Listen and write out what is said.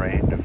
range